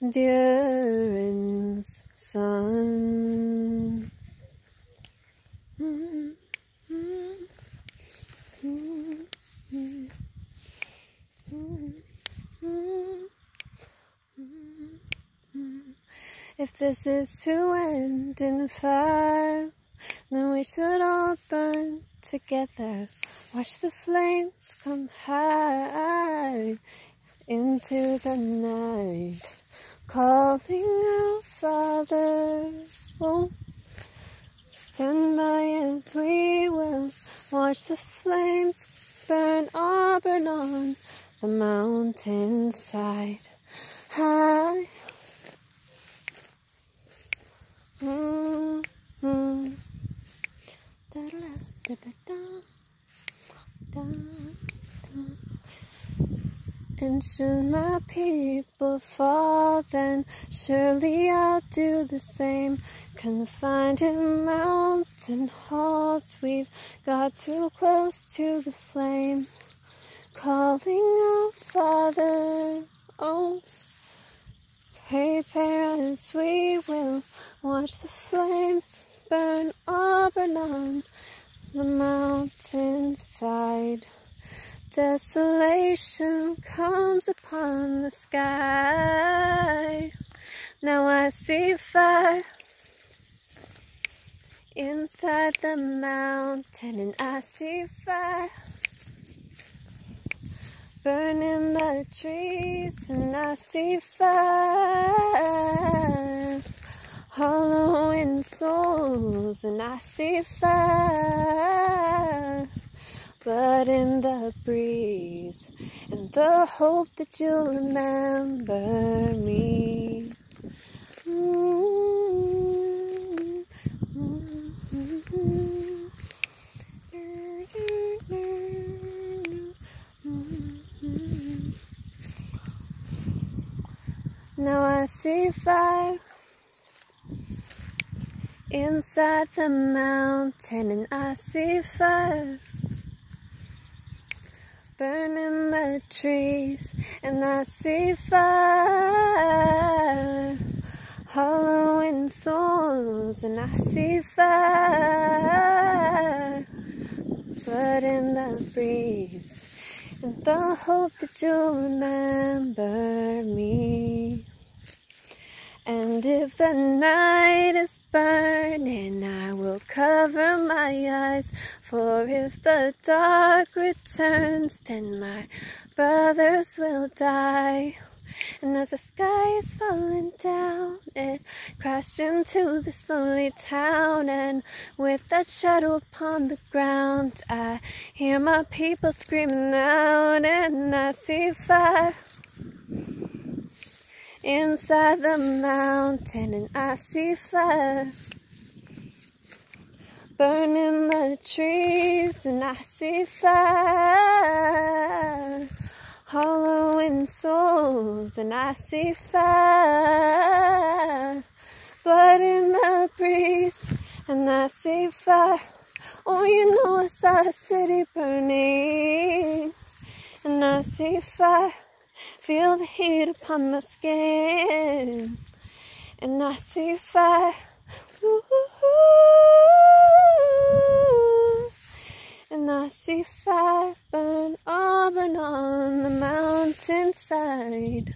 Durin's sons. If this is to end in fire, then we should all burn together. Watch the flames come high into the night, calling out, Father. Oh, stand by as we will watch the flames burn, all burn on the mountainside high. Mm -hmm. da -da -da and should my people fall, then surely I'll do the same. Confined in mountain halls, we've got too close to the flame. Calling out, Father, oh, prepare as we will watch the flames burn up and on the mountainside. Desolation comes upon the sky. Now I see fire inside the mountain, and I see fire burning the trees, and I see fire hollowing souls, and I see fire. In the breeze, and the hope that you'll remember me. Now I see fire inside the mountain, and I see fire burning the trees, and I see fire hollowing souls, and I see fire, but in the breeze and the hope that you'll remember me. And if the night is burning, I will cover my eyes. For if the dark returns, then my brothers will die. And as the sky is falling down, it crashed into this lonely town. And with that shadow upon the ground, I hear my people screaming out, and I see fire inside the mountain, and I see fire burning the trees, and I see fire hollowing souls, and I see fire, blood in the breeze, and I see fire. Oh, you know it's our city burning, and I see fire. Feel the heat upon my skin, and I see fire. Ooh, and I see fire burn, burn on the mountainside.